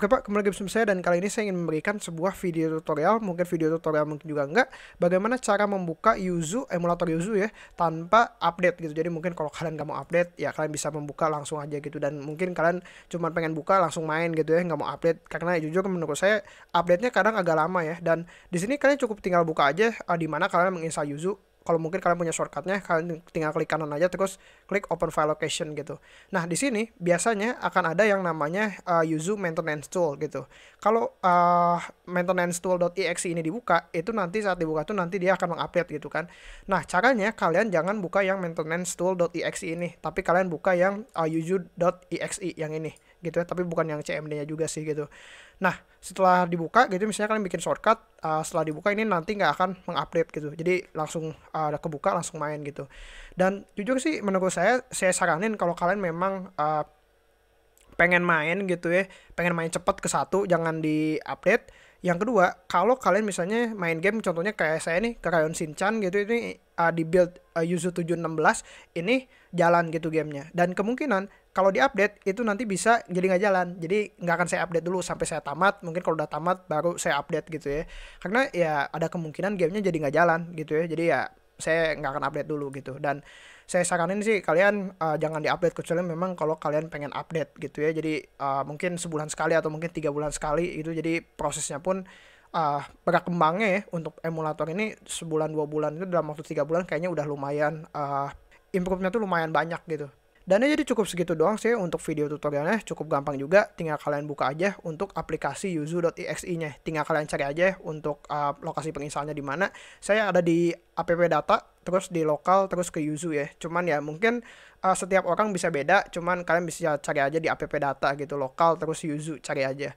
Oke Pak, kembali lagi bersama saya dan kali ini saya ingin memberikan sebuah video tutorial, mungkin video tutorial mungkin juga enggak, bagaimana cara membuka Yuzu, emulator Yuzu ya, tanpa update gitu. Jadi mungkin kalau kalian nggak mau update, ya kalian bisa membuka langsung aja gitu. Dan mungkin kalian cuma pengen buka langsung main gitu ya, nggak mau update. Karena jujur menurut saya update-nya kadang agak lama ya. Dan di sini kalian cukup tinggal buka aja uh, di mana kalian menginstal Yuzu kalau mungkin kalian punya shortcutnya kalian tinggal klik kanan aja terus klik open file location gitu. Nah di sini biasanya akan ada yang namanya uh, Yuzu maintenance tool gitu. Kalau uh, maintenance tool.exe ini dibuka itu nanti saat dibuka tuh nanti dia akan mengupdate gitu kan. Nah caranya kalian jangan buka yang maintenance tool.exe ini tapi kalian buka yang uh, yuzu.exe yang ini gitu ya tapi bukan yang CMD-nya juga sih gitu. Nah setelah dibuka gitu misalnya kalian bikin shortcut uh, setelah dibuka ini nanti nggak akan mengupdate gitu. Jadi langsung uh, kebuka langsung main gitu. Dan jujur sih menurut saya saya saranin kalau kalian memang uh, pengen main gitu ya pengen main cepet ke satu jangan di update yang kedua kalau kalian misalnya main game contohnya kayak saya nih Crayon Shinchan gitu ini uh, di build uh, Yuzu 716 ini jalan gitu gamenya. Dan kemungkinan kalau diupdate itu nanti bisa jadi nggak jalan. Jadi nggak akan saya update dulu sampai saya tamat. Mungkin kalau udah tamat baru saya update gitu ya. Karena ya ada kemungkinan gamenya jadi nggak jalan gitu ya. Jadi ya saya nggak akan update dulu gitu. Dan saya saranin sih kalian uh, jangan diupdate kecuali memang kalau kalian pengen update gitu ya. Jadi uh, mungkin sebulan sekali atau mungkin tiga bulan sekali itu jadi prosesnya pun uh, berkembangnya ya. Untuk emulator ini sebulan dua bulan itu dalam waktu tiga bulan kayaknya udah lumayan uh, improve-nya tuh lumayan banyak gitu dan jadi cukup segitu doang sih untuk video tutorialnya. Cukup gampang juga. Tinggal kalian buka aja untuk aplikasi yuzu.exe nya tinggal kalian cari aja untuk uh, lokasi penginstalnya di mana. Saya ada di app data terus di lokal terus ke yuzu ya. Cuman ya mungkin uh, setiap orang bisa beda. Cuman kalian bisa cari aja di app data gitu lokal terus yuzu cari aja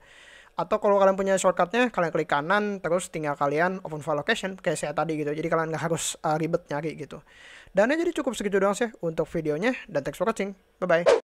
atau kalau kalian punya shortcutnya kalian klik kanan terus tinggal kalian open file location kayak saya tadi gitu. Jadi kalian nggak harus uh, ribet nyari gitu. Dan ya jadi cukup segitu doang sih untuk videonya dan thanks for watching. Bye bye